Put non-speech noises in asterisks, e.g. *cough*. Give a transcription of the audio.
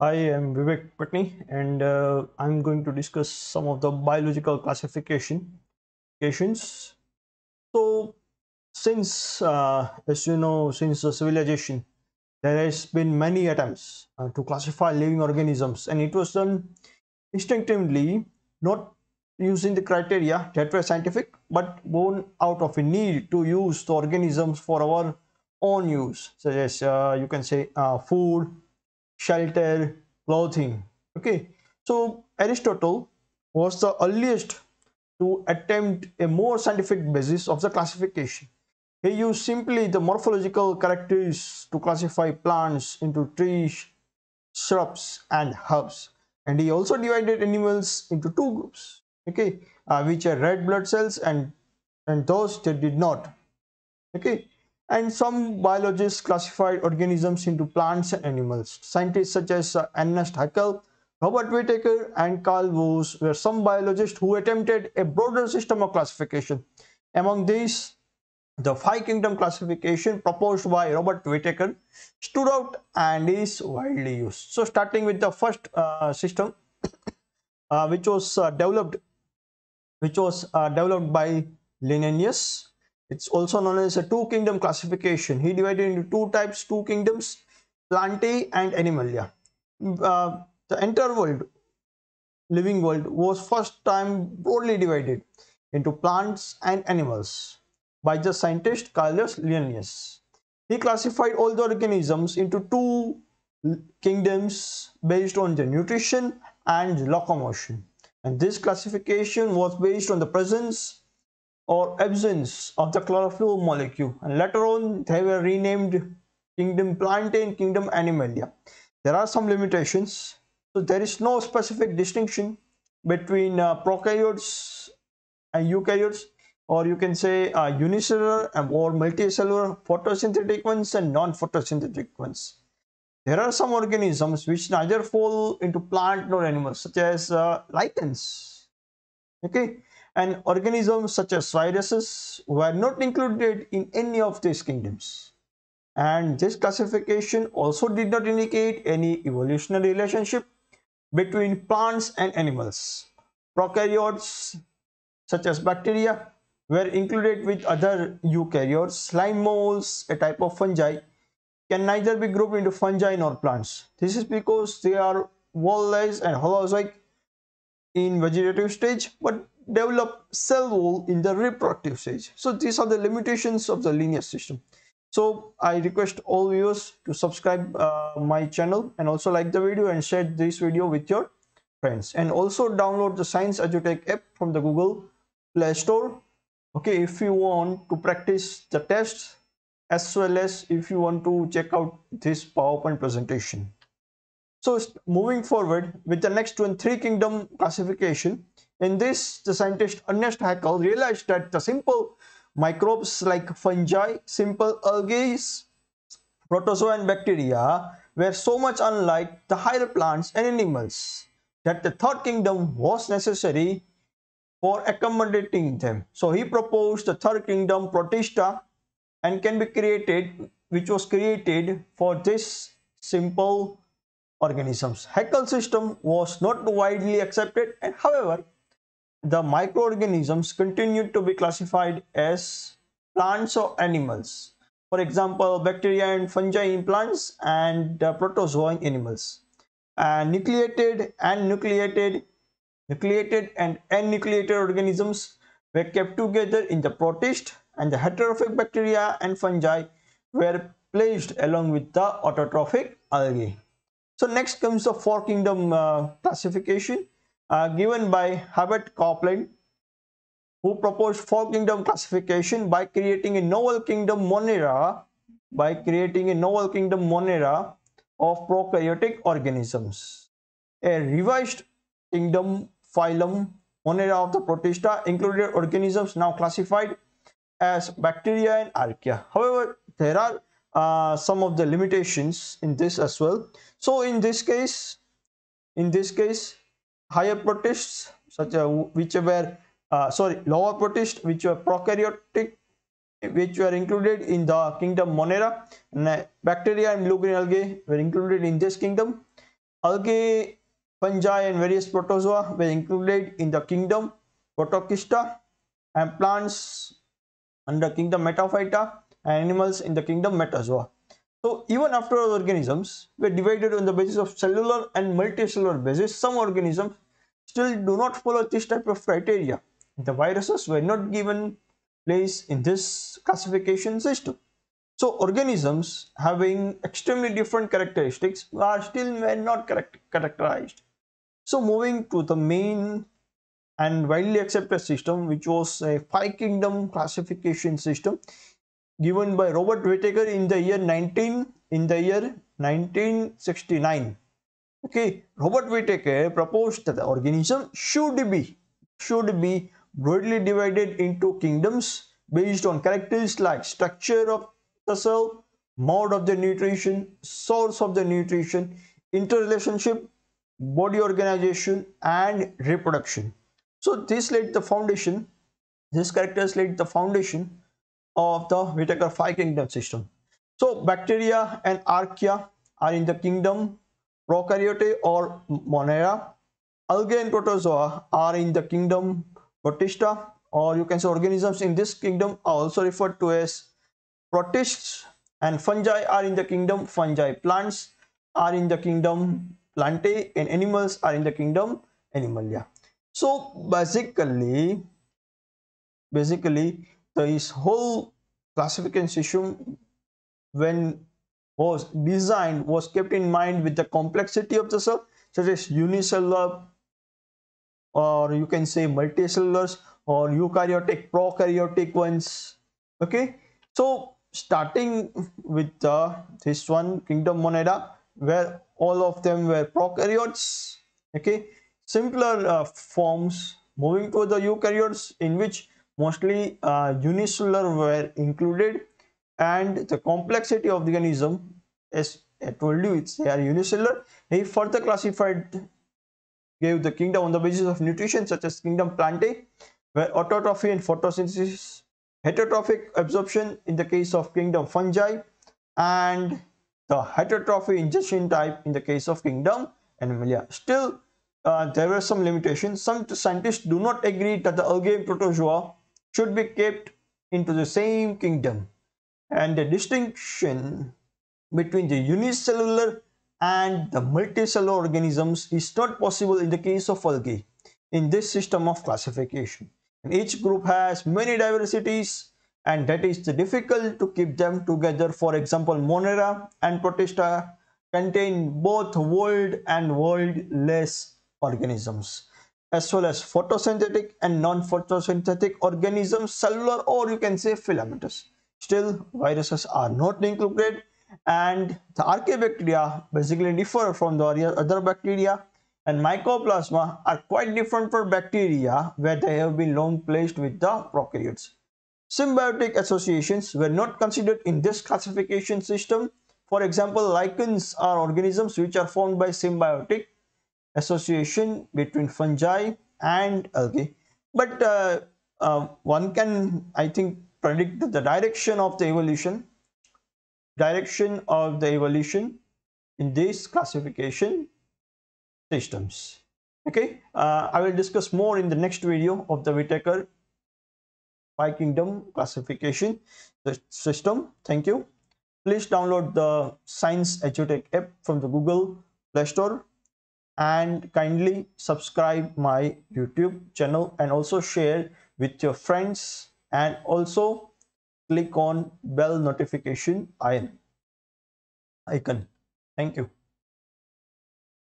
I am Vivek Pattani and uh, I'm going to discuss some of the biological classification classifications. So since uh, as you know since the civilization there has been many attempts uh, to classify living organisms and it was done instinctively not using the criteria that were scientific but born out of a need to use the organisms for our own use such as uh, you can say uh, food shelter clothing. Okay. So aristotle was the earliest to attempt a more scientific basis of the classification. He used simply the morphological characteristics to classify plants into trees shrubs and herbs. And he also divided animals into two groups okay uh, which are red blood cells and and those that did not okay and some biologists classified organisms into plants and animals scientists such as uh, ernest haeckel robert whittaker and carl woese were some biologists who attempted a broader system of classification among these the five kingdom classification proposed by robert whittaker stood out and is widely used so starting with the first uh, system *coughs* uh, which was uh, developed which was uh, developed by Linnaeus. It's also known as a two kingdom classification. He divided into two types, two kingdoms, Plantae and Animalia. Uh, the entire world, living world, was first time broadly divided into plants and animals by the scientist Carolus Linnaeus. He classified all the organisms into two kingdoms based on their nutrition and locomotion and this classification was based on the presence or absence of the chlorophyll molecule and later on they were renamed kingdom Plantae kingdom animalia. There are some limitations so there is no specific distinction between uh, prokaryotes and eukaryotes or you can say uh, unicellular or multicellular photosynthetic ones and non-photosynthetic ones. There are some organisms which neither fall into plant nor animals, such as uh, lichens. Okay, and organisms such as viruses were not included in any of these kingdoms. And this classification also did not indicate any evolutionary relationship between plants and animals. Prokaryotes such as bacteria were included with other eukaryotes, slime molds, a type of fungi, can neither be grouped into fungi nor plants. This is because they are wall-less and holozoic in vegetative stage but develop cell wall in the reproductive stage. So these are the limitations of the Linnaean system. So I request all viewers to subscribe uh, my channel and also like the video and share this video with your friends and also download the Science EduTech app from the Google Play Store. Okay, if you want to practice the tests as well as if you want to check out this PowerPoint presentation. So moving forward with the next one, three kingdom classification. In this, the scientist Ernest Haeckel realized that the simple microbes like fungi, simple algae, protozoa and bacteria were so much unlike the higher plants and animals that the third kingdom was necessary for accommodating them. So he proposed the third kingdom Protista and can be created which was created for this simple organisms. Haeckel system was not widely accepted and however the microorganisms continued to be classified as plants or animals. For example, bacteria and fungi in plants and uh, protozoa in animals. And nucleated and nucleated, nucleated and enucleated organisms were kept together in the protist and the heterotrophic bacteria and fungi were placed along with the autotrophic algae. So next comes the four kingdom uh, classification uh, given by Herbert Copeland who proposed four kingdom classification by creating a novel kingdom Monera by creating a novel kingdom Monera of prokaryotic organisms. A revised kingdom phylum Monera of the Protista included organisms now classified as bacteria and archaea. However, there are uh, some of the limitations in this as well. So in this case, in this case, higher protists such as which were uh, sorry lower protists which were prokaryotic which were included in the kingdom Monera and uh, bacteria and blue green algae were included in this kingdom. algae, fungi and various protozoa were included in the kingdom Protoctista and plants under kingdom Metaphyta and animals in the kingdom Metazoa. So even after all organisms were divided on the basis of cellular and multicellular basis, some organisms still do not follow this type of criteria. The viruses were not given place in this classification system. So organisms having extremely different characteristics are still were not characterized. So moving to the main and widely accepted system which was a five kingdom classification system given by Robert Whittaker in the year 19 in the year 1969 okay Robert Whittaker proposed that the organism should be should be broadly divided into kingdoms based on characteristics like structure of the cell mode of the nutrition source of the nutrition interrelationship body organization and reproduction. So this laid the foundation these characters laid the foundation of the Whittaker five kingdom system. So bacteria and archaea are in the kingdom. Prokaryote or monera algae and protozoa are in the kingdom. Protista or you can say organisms in this kingdom are also referred to as protists. And fungi are in the kingdom. Fungi plants are in the kingdom. Plantae and animals are in the kingdom. Animalia. So basically basically this whole classification system when was designed was kept in mind with the complexity of the cell such as unicellular or you can say multicellulars or eukaryotic prokaryotic ones. Okay? So starting with uh, this one kingdom monera where all of them were prokaryotes. Okay? Simpler uh, forms moving to the eukaryotes in which mostly uh, unicellular were included and the complexity of the organism as I told you it's they are unicellular. He further classified gave the kingdom on the basis of nutrition such as kingdom plantae where autotrophy and photosynthesis heterotrophic absorption in the case of kingdom fungi and the heterotrophy ingestion type in the case of kingdom animalia. Still uh, there were some limitations. Some scientists do not agree that the algae protozoa should be kept into the same kingdom. And the distinction between the unicellular and the multicellular organisms is not possible in the case of algae in this system of classification. And each group has many diversities and that is difficult to keep them together. For example, Monera and Protista contain both world and wall-less organisms as well as photosynthetic and non-photosynthetic organisms, cellular or you can say filamentous. Still, viruses are not included and the archaebacteria basically differ from the other bacteria and mycoplasma are quite different for bacteria where they have been long placed with the prokaryotes. Symbiotic associations were not considered in this classification system. For example, lichens are organisms which are formed by symbiotic association between fungi and algae. But uh, uh, one can, I think, predict the direction of the evolution, direction of the evolution in these classification systems. Okay uh, i will discuss more in the next video of the whittaker five kingdom classification system. Thank you. Please download the science edutech app from the google play store and kindly subscribe my youtube channel and also share with your friends. And also click on bell notification icon. Thank you